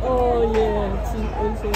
Oh yeah! It's second